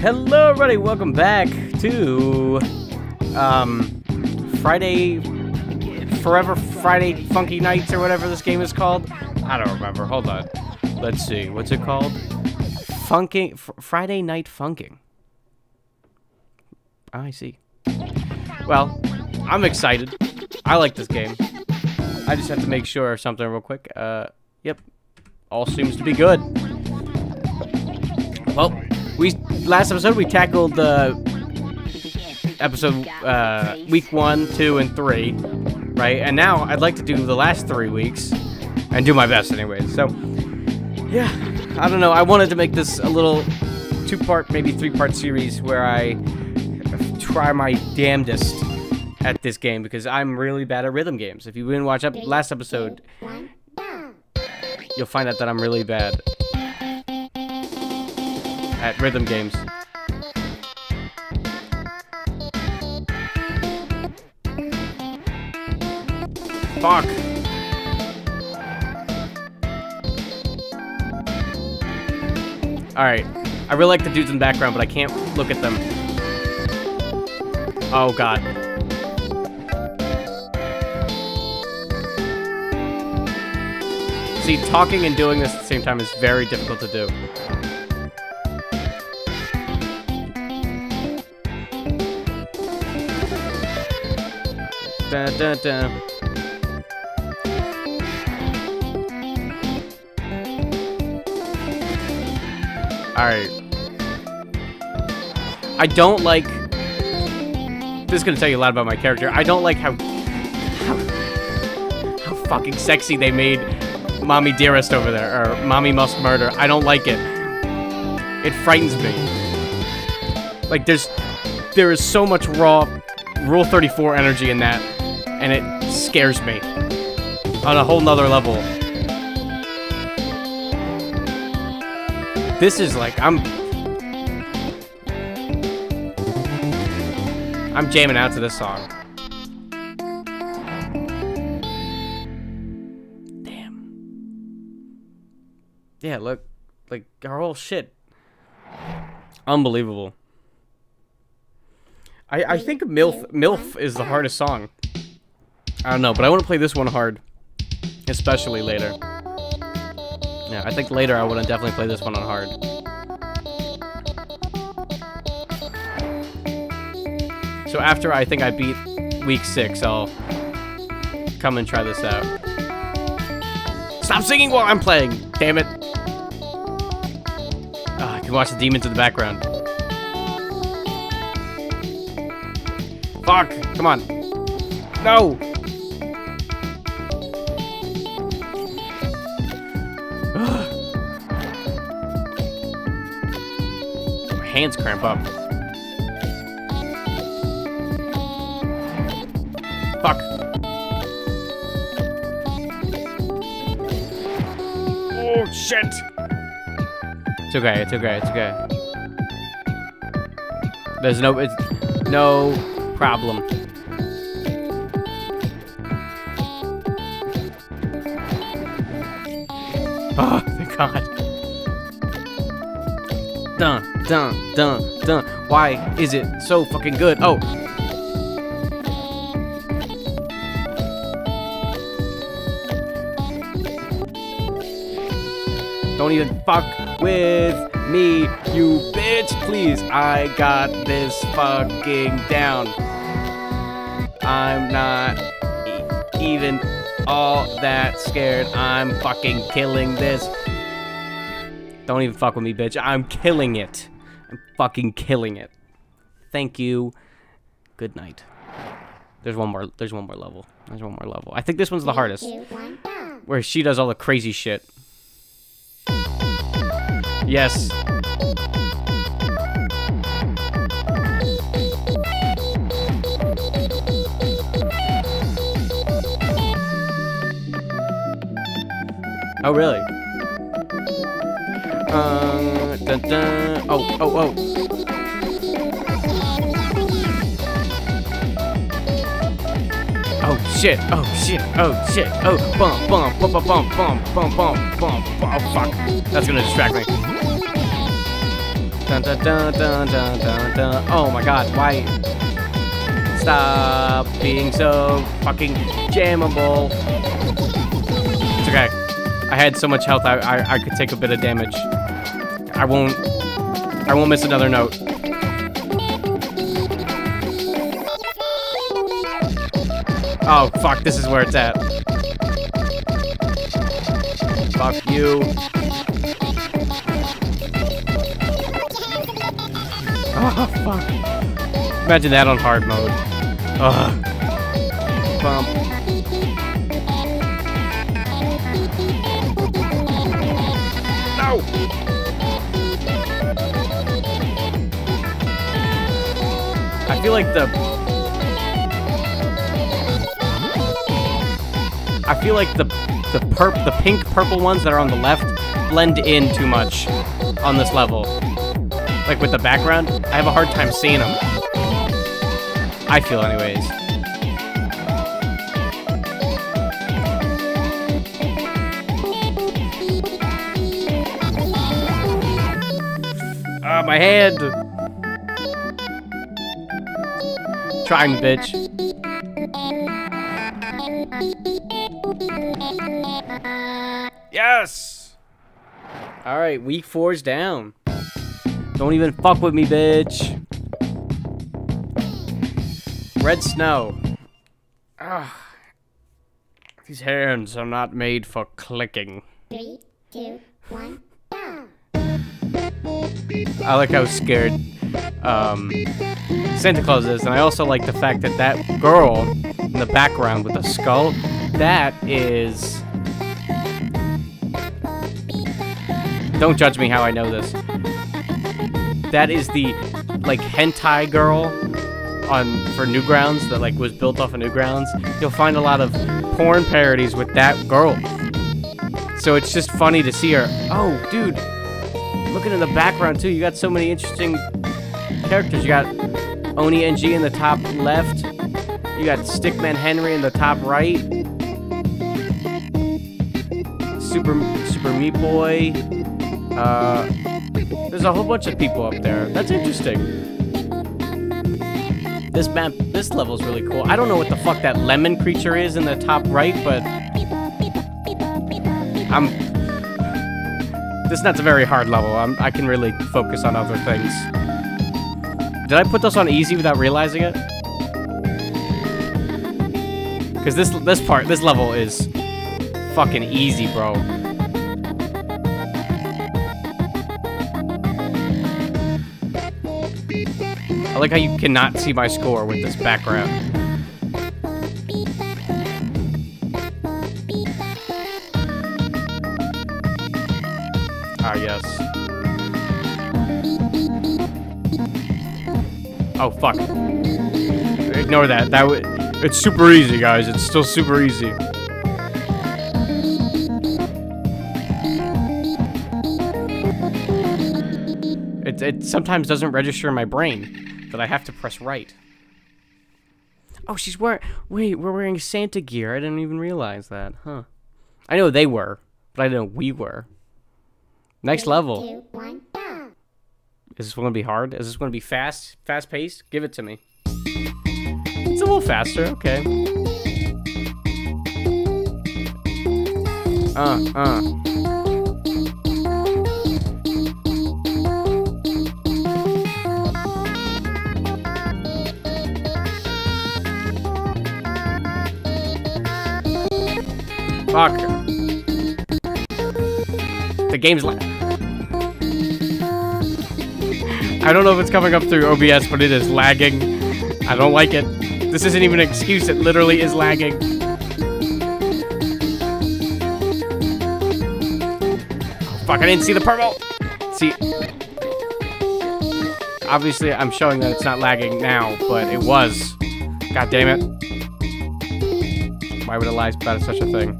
Hello, everybody. Welcome back to um, Friday, Forever Friday Funky Nights or whatever this game is called. I don't remember. Hold on. Let's see. What's it called? Funking Friday Night Funkin'. I see. Well, I'm excited. I like this game. I just have to make sure of something real quick. Uh, yep. All seems to be good. Well, we last episode we tackled the episode uh, week one, two, and three, right? And now I'd like to do the last three weeks and do my best, anyways. So, yeah, I don't know. I wanted to make this a little two-part, maybe three-part series where I try my damnedest at this game because I'm really bad at rhythm games. If you didn't watch up last episode, you'll find out that I'm really bad at rhythm games. Fuck. Alright. I really like the dudes in the background, but I can't look at them. Oh, God. See, talking and doing this at the same time is very difficult to do. Alright. I don't like... This is gonna tell you a lot about my character. I don't like how... How, how fucking sexy they made Mommy Dearest over there. Or Mommy Must Murder. I don't like it. It frightens me. Like, there's... There is so much raw Rule 34 energy in that, and it scares me on a whole nother level. This is like, I'm... I'm jamming out to this song. Damn. Yeah, look, like, our whole shit. Unbelievable. I, I think MILF MILF is the hardest song. I don't know, but I want to play this one hard. Especially later. Yeah, I think later I want to definitely play this one on hard. So after I think I beat week six, I'll come and try this out. Stop singing while I'm playing! Damn it! Oh, I can watch the demons in the background. Fuck! Come on. No! Hands cramp up. Fuck. Oh, shit! It's okay, it's okay, it's okay. There's no, it's, no problem. Dun, dun, dun. Why is it so fucking good? Oh. Don't even fuck with me, you bitch. Please, I got this fucking down. I'm not e even all that scared. I'm fucking killing this. Don't even fuck with me, bitch. I'm killing it. I'm fucking killing it. Thank you. Good night. There's one more. There's one more level. There's one more level. I think this one's the hardest. Where she does all the crazy shit. Yes. Oh, really? Uh, dun, dun. Oh, oh, oh. Oh shit! Oh shit! Oh shit! Oh bum bum bum bum bum bum bum bum! Oh fuck! That's gonna distract me. Dun, dun, dun, dun, dun, dun, dun. Oh my god, why? Stop being so fucking jammable. It's okay. I had so much health, I, I, I could take a bit of damage. I won't, I won't miss another note. Oh, fuck, this is where it's at. Fuck you. Oh, fuck. Imagine that on hard mode. Ugh. Bump. No! I feel like the... I feel like the the perp the pink purple ones that are on the left blend in too much on this level. Like with the background, I have a hard time seeing them. I feel anyways. Ah, my hand! Trying, bitch. Yes! Alright, week four's down. Don't even fuck with me, bitch. Red snow. Ah. These hands are not made for clicking. Three, two, one, go! I like how scared um, Santa Claus is, and I also like the fact that that girl in the background with the skull, that is... Don't judge me how I know this. That is the, like, hentai girl on for Newgrounds that, like, was built off of Newgrounds. You'll find a lot of porn parodies with that girl. So it's just funny to see her. Oh, dude, looking in the background too, you got so many interesting characters. You got Oni NG in the top left. You got Stickman Henry in the top right. Super Super Meat Boy. Uh, there's a whole bunch of people up there. That's interesting. This map, this level's really cool. I don't know what the fuck that lemon creature is in the top right, but I'm this is not a very hard level. I'm, I can really focus on other things. Did I put this on easy without realizing it? Because this this part, this level is fucking easy, bro. I like how you cannot see my score with this background. Oh, fuck. Ignore that. That w It's super easy, guys. It's still super easy. It, it sometimes doesn't register in my brain that I have to press right. Oh, she's wearing... Wait, we're wearing Santa gear. I didn't even realize that. Huh. I know they were, but I didn't know we were. Next level. Two! Is this going to be hard? Is this going to be fast? Fast paced? Give it to me. It's a little faster. Okay. Uh, uh. Fuck. The game's like. I don't know if it's coming up through OBS, but it is lagging. I don't like it. This isn't even an excuse, it literally is lagging. Oh, fuck, I didn't see the purple! See... Obviously, I'm showing that it's not lagging now, but it was. God damn it. Why would it lie about such a thing?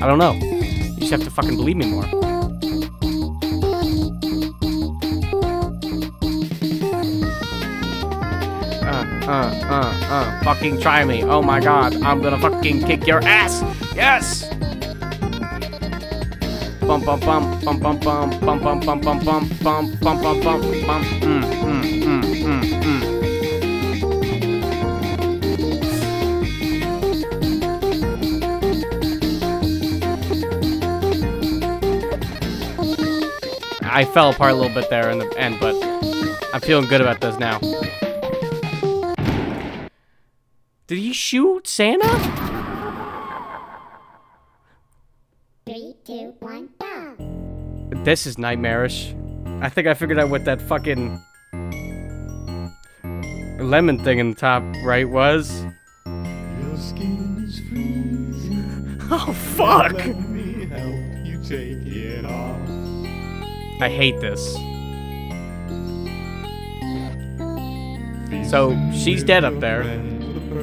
I don't know. You just have to fucking believe me more. Uh, uh, uh, fucking try me. Oh my god, I'm gonna fucking kick your ass. Yes! Bum bum bum bum bum bum bum bum bum bum bum bum bum bum bum bum mm mm mm mm mm I fell apart a little bit there in the end, but I'm feeling good about this now. Did he shoot Santa? Three, two, one, go. This is nightmarish. I think I figured out what that fucking lemon thing in the top right was. Your skin is freezing. Oh fuck! Let me help you take it off. I hate this. So, she's dead up there.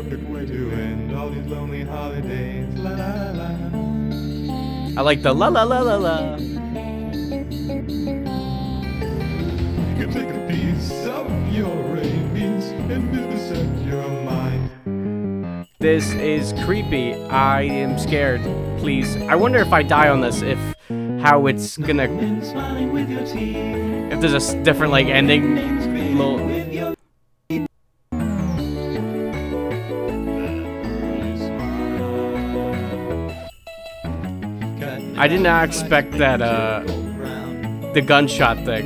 Friends with a perfect way to end all these lonely holidays. La la la. I like the la la la la la. You can take a piece of your rabies and vivisect your mind. This is creepy. I am scared. Please. I wonder if I die on this, if how it's gonna. And smiling with your teeth. If there's a different like ending. Little, I did not expect that. uh The gunshot thing,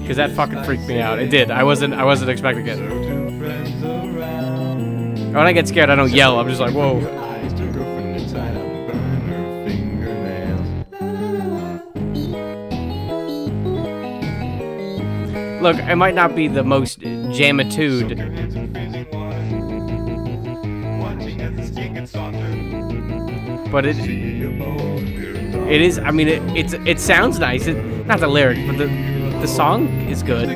because that fucking freaked me out. It did. I wasn't. I wasn't expecting it. When I get scared, I don't yell. I'm just like, whoa. Look, I might not be the most jamitude, but it it is. I mean, it it's it sounds nice. It, not the lyric, but the the song is good.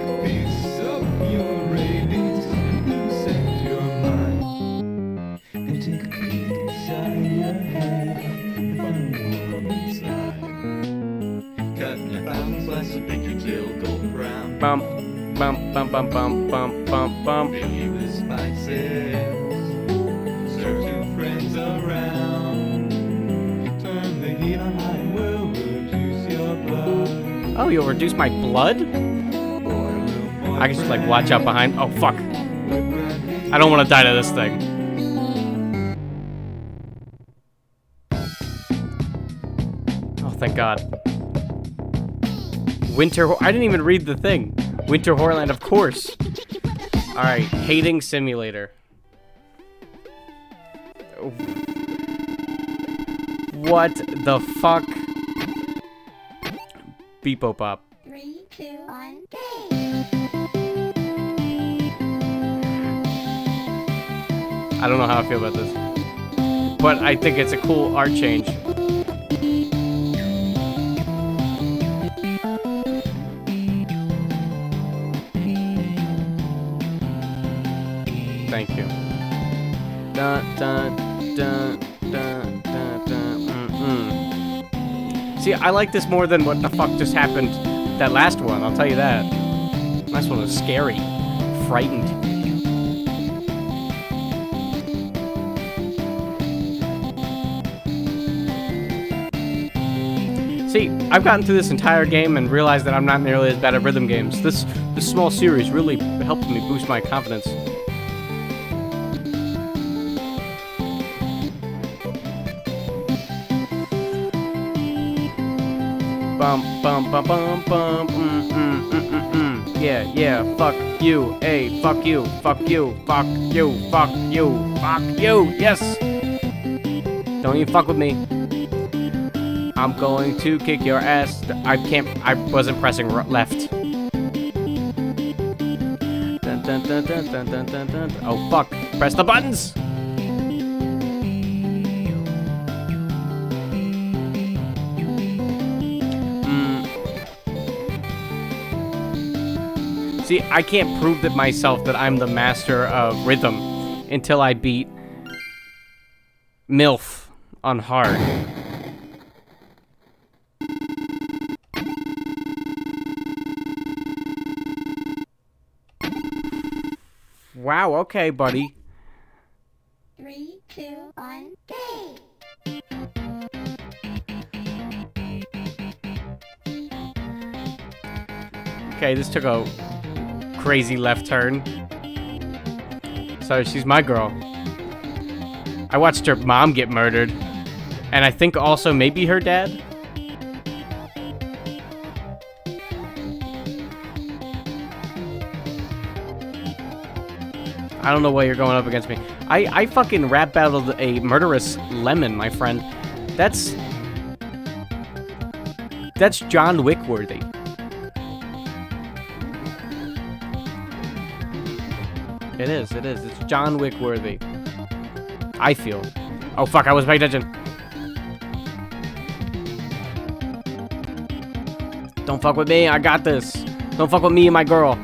My blood? I can just like watch out behind. Oh fuck! I don't want to die to this thing. Oh, thank God. Winter. Ho- I didn't even read the thing. Winter Horrorland, of course. All right, hating simulator. What the fuck? Beepo pop. Three, two, one, go. I don't know how I feel about this. But I think it's a cool art change. Thank you. Dun, dun, dun, dun, dun, dun, mm, mm. See, I like this more than what the fuck just happened that last one, I'll tell you that. Last one was scary. Frightened. See, I've gotten through this entire game and realized that I'm not nearly as bad at rhythm games. This this small series really helped me boost my confidence. Bum bum bum bum bum mm, mm, mm, mm, mm. Yeah, yeah, fuck you, hey, fuck you, fuck you, fuck you, fuck you, fuck you, yes! Don't even fuck with me. I'm going to kick your ass. I can't. I wasn't pressing left. Dun, dun, dun. Oh fuck! Press the buttons. See, I can't prove to myself that I'm the master of rhythm until I beat MILF on hard. Wow, okay, buddy. Three, two, one, go! Okay, this took a crazy left turn. So she's my girl. I watched her mom get murdered. And I think also maybe her dad. I don't know why you're going up against me. I, I fucking rap battled a murderous lemon, my friend. That's... That's John Wick worthy. It is, it is. It's John Wick worthy. I feel. Oh fuck, I was paying attention. Don't fuck with me, I got this. Don't fuck with me and my girl.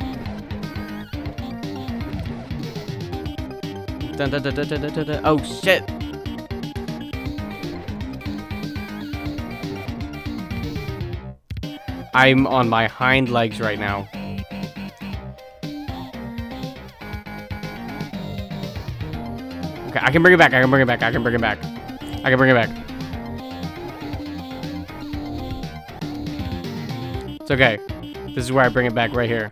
Dun, dun, dun. Oh shit. I'm on my hind legs right now. I can bring it back. I can bring it back. I can bring it back. I can bring it back. It's okay. This is where I bring it back right here.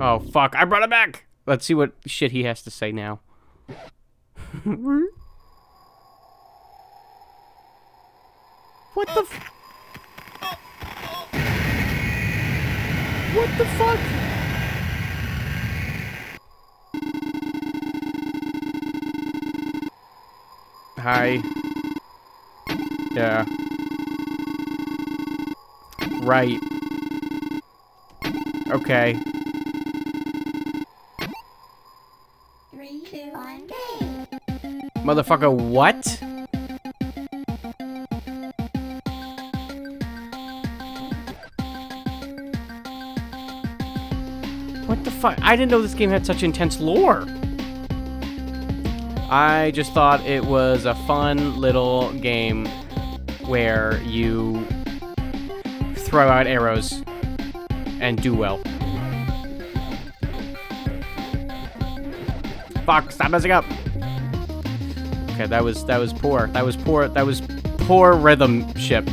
Oh, fuck. I brought it back. Let's see what shit he has to say now. what the What the fuck? Hi. Yeah. Right. Okay. Three, two, one. Motherfucker, what? What the fuck? I didn't know this game had such intense lore. I just thought it was a fun little game where you throw out arrows and do well. Fuck, stop messing up. Okay, that was that was poor. That was poor. That was poor rhythm ship.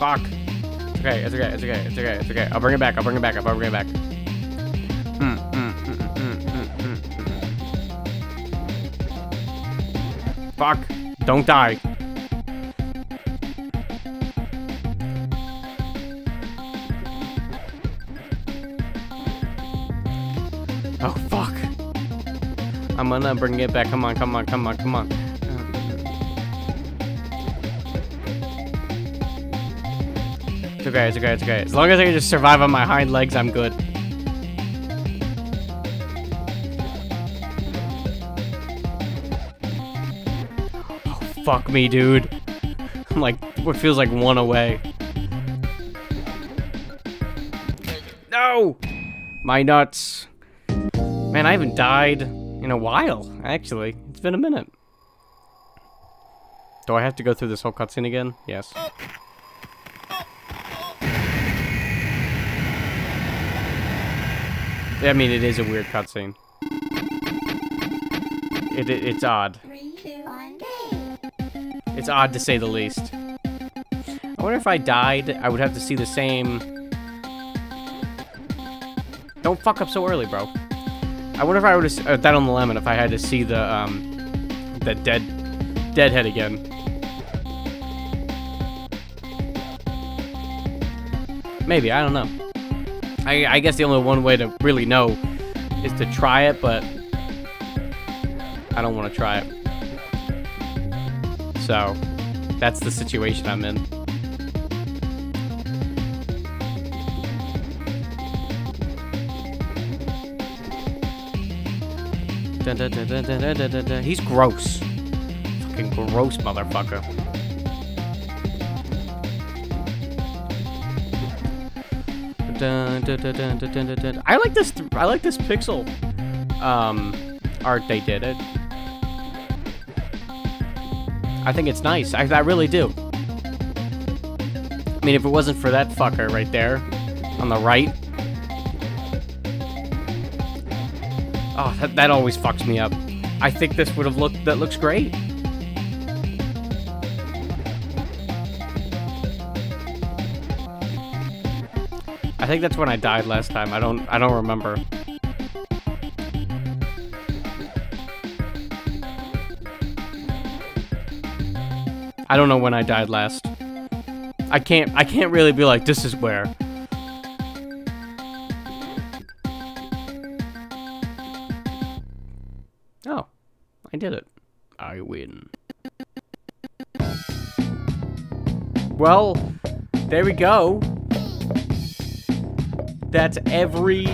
Fuck. It's okay. It's okay. It's okay. It's okay. It's okay. I'll bring it back. I'll bring it back. I'll bring it back. Fuck. Don't die. Oh, fuck. I'm gonna bring it back. Come on, come on, come on, come on. It's okay, it's okay, it's okay. As long as I can just survive on my hind legs, I'm good. Fuck me, dude. I'm like, what feels like one away. No! My nuts. Man, I haven't died in a while, actually. It's been a minute. Do I have to go through this whole cutscene again? Yes. I mean, it is a weird cutscene. It, it, it's odd. Three, two, one. It's odd to say the least. I wonder if I died, I would have to see the same... Don't fuck up so early, bro. I wonder if I would have... Uh, that on the lemon, if I had to see the, um... The dead... Deadhead again. Maybe, I don't know. I, I guess the only one way to really know is to try it, but... I don't want to try it. So that's the situation I'm in. He's gross. Fucking gross motherfucker. I like this I like this pixel um art they did. It I think it's nice. I, I really do. I mean, if it wasn't for that fucker right there on the right. Oh, that, that always fucks me up. I think this would have looked that looks great. I think that's when I died last time. I don't I don't remember. I don't know when I died last. I can't I can't really be like this is where. Oh, I did it. I win. Well, there we go. That's every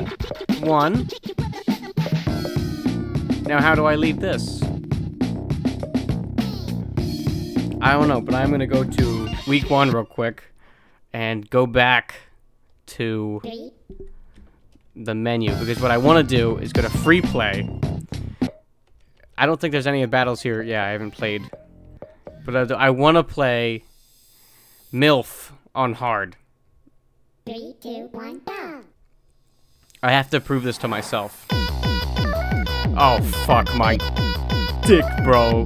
one. Now, how do I leave this? I don't know, but I'm gonna go to week one real quick and go back to the menu because what I want to do is go to free play. I don't think there's any battles here. Yeah, I haven't played, but I, I want to play MILF on hard. three, two, one, go. I have to prove this to myself. Oh fuck my dick, bro.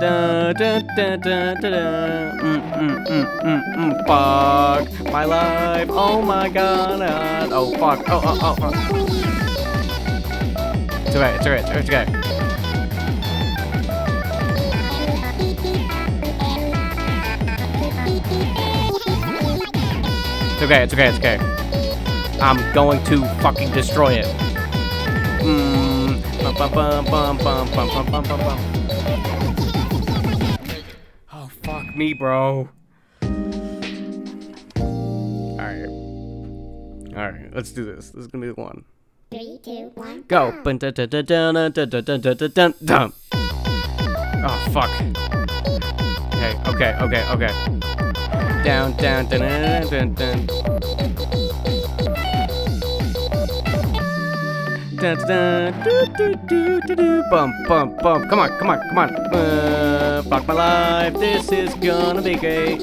Da, da, da, da, da, da. Mm, mm, mm, mm, mm. Fuck my life. Oh my god. uh, Oh fuck. Oh oh oh. oh. It's okay. It's okay. It's okay. It's okay, it's okay, it's okay. I'm going to fucking destroy it. Mm, bum, bum, bum, bum, bum, bum, bum, bum, bum, me, bro. Alright. Alright, let's do this. This is gonna be the one. Three, two, one. Go! Oh, fuck. Okay, okay, okay, okay. Down, down, dun, dun, dun, dun. Dun, dun, dun, dun, dun, dun, dun. Bump, bump, bump. Come on, come on, come on. Uh, fuck my life. This is gonna be great.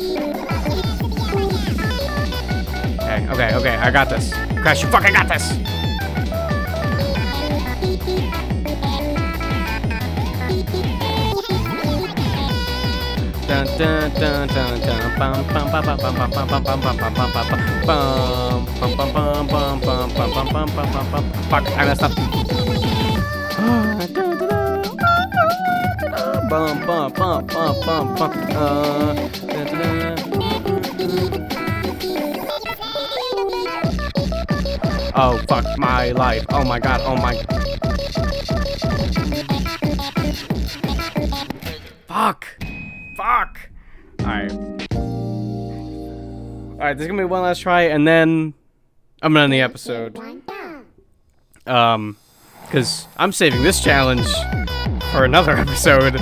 Okay, okay, okay. I got this. Crash, you fucking got this. Fuck, I messed up. Bum bum bum bum bum bum. Uh, dun, dun, dun. Oh fuck my life. Oh my god. Oh my. Fuck. Fuck. Alright. Alright, this is gonna be one last try, and then I'm gonna end the episode. Um, because I'm saving this challenge for another episode.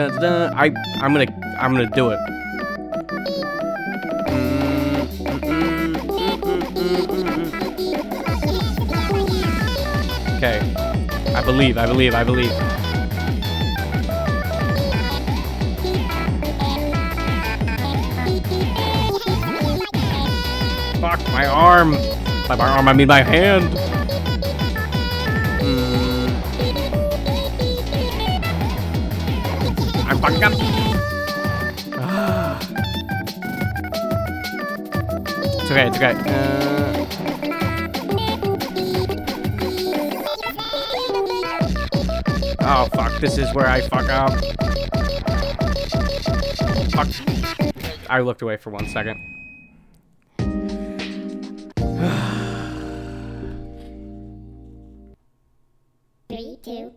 Dun, dun. I I'm gonna I'm gonna do it. Okay, I believe, I believe, I believe. Fuck my arm. By my arm, I mean my hand. It's okay. It's okay. Uh, oh fuck! This is where I fuck up. Fuck. I looked away for one second. Three, two,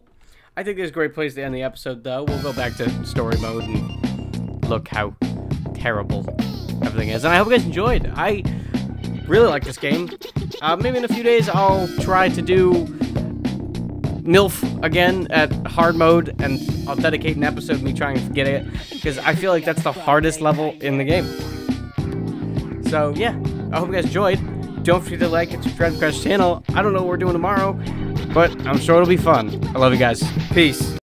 I think there's a great place to end the episode, though. We'll go back to story mode and look how terrible everything is. And I hope you guys enjoyed. I really like this game. Uh, maybe in a few days I'll try to do MILF again at hard mode, and I'll dedicate an episode me trying to get it, because I feel like that's the hardest level in the game. So, yeah, I hope you guys enjoyed. Don't forget to like and subscribe to Crash channel. I don't know what we're doing tomorrow. but I'm sure it'll be fun. I love you guys. Peace.